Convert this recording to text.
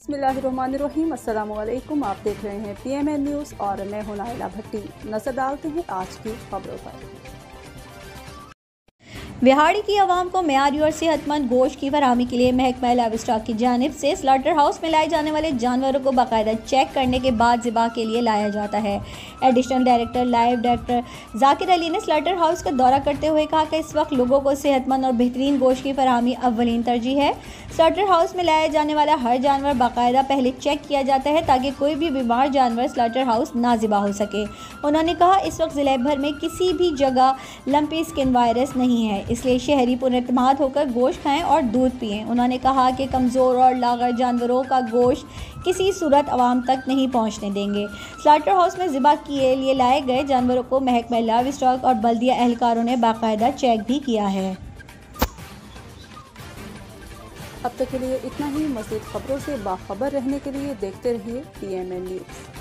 बसमीम अल्लाम आप देख रहे हैं पी एम एन न्यूज़ और मैं हूँ नायला भट्टी। नज़र डालते हैं आज की खबरों पर। बिहाड़ी की आवाम को मैारी और सेहतमंद गोश्त की फरहमी के लिए महकमा लाइव स्टॉक की जानब से स्लाटर हाउस में लाए जाने वाले जानवरों को बाकायदा चेक करने के बाद ज़िबा के लिए लाया जाता है। Additional director, live director Zakir Ali ने स्लाटर हाउस का दौरा करते हुए कहा कि इस वक्त लोगों को सेहतमंद और बेहतरीन गोश्त की फरहमी अवलिन तरजीह है। स्लाटर हाउस में लाया जाने वाला हर जानवर बाकायदा पहले चेक किया जाता है ताकि कोई भी बीमार जानवर स्लाटर हाउस ना ज़िबा हो सके। उन्होंने कहा, इस वक्त ज़िले भर में किसी भी जगह लंपी स्किन वायरस नहीं है। इसलिए शहरी पुनतमाद होकर गोश्त खाएँ और दूध पिएँ। उन्होंने कहा कि कमज़ोर और लागर जानवरों का गोश्त किसी सूरत आवाम तक नहीं पहुँचने देंगे। स्लाटर हाउस में ज़िबा किए लिए लाए गए जानवरों को महकमा लाव स्टॉक और बल्दिया एहलकारों ने बाकायदा चेक भी किया है। अब तक के लिए इतना ही। मजीद खबरों से बाखबर रहने के लिए देखते रहिए पी एम एन न्यूज़